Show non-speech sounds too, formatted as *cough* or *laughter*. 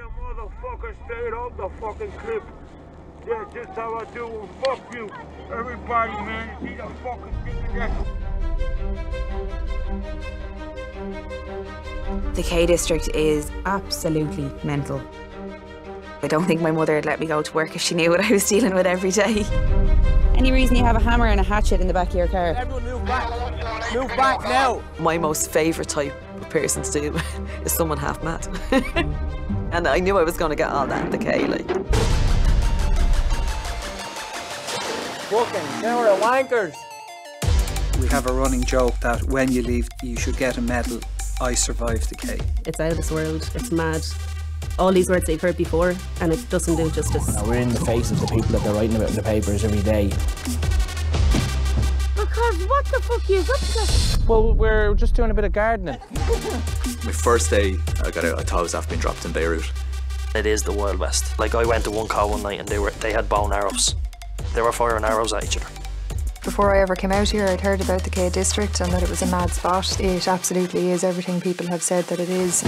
the motherfucker stayed off the fucking clip. Yeah, just how I do. Well, fuck you, everybody, man. See the fucking thing. The K district is absolutely mental. I don't think my mother would let me go to work if she knew what I was dealing with every day. Any reason you have a hammer and a hatchet in the back of your car? Everyone move back. Move back now. My most favourite type of person to deal with *laughs* is someone half mad. *laughs* and I knew I was going to get all that in the K, like. Fucking they were wankers. We have a running joke that when you leave, you should get a medal. I survived the K. It's out of this world. It's mad. All these words they've heard before, and it doesn't do justice. Now we're in the face of the people that they're writing about in the papers every day. Because what the fuck are you up to? Well, we're just doing a bit of gardening. *laughs* My first day I got out, I thought I was after being dropped in Beirut. It is the Wild West. Like I went to one call one night and they were they had bow and arrows. They were firing arrows at each other. Before I ever came out here, I'd heard about the K district and that it was a mad spot. It absolutely is everything people have said that it is.